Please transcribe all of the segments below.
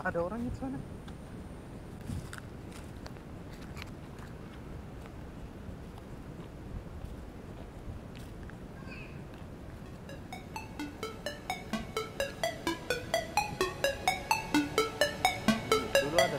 ada orang di sana dulu ada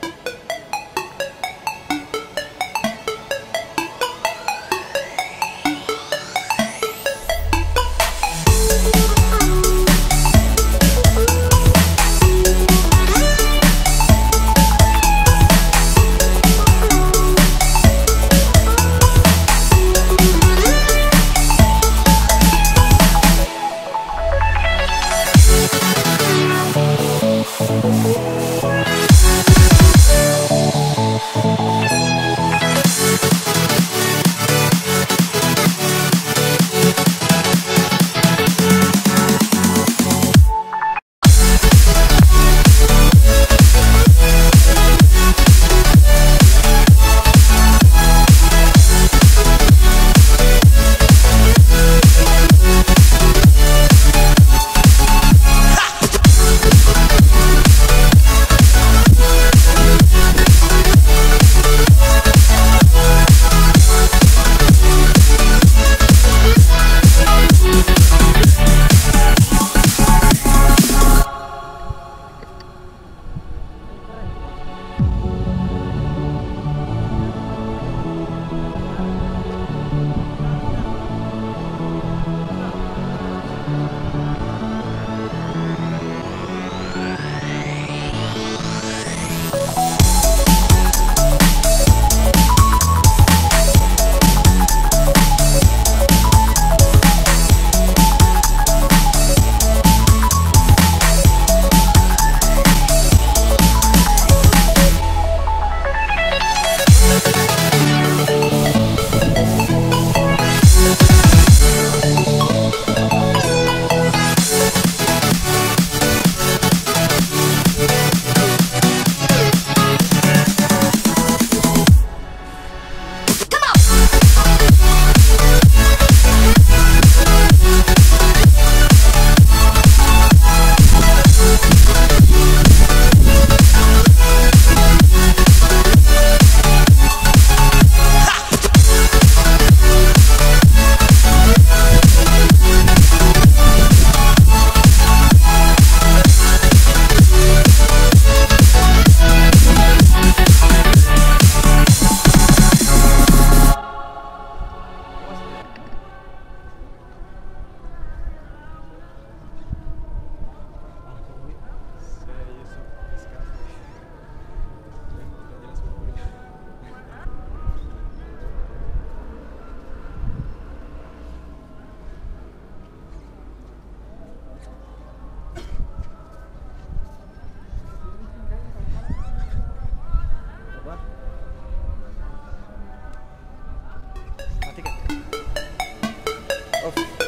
Matikan. Off.